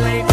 late.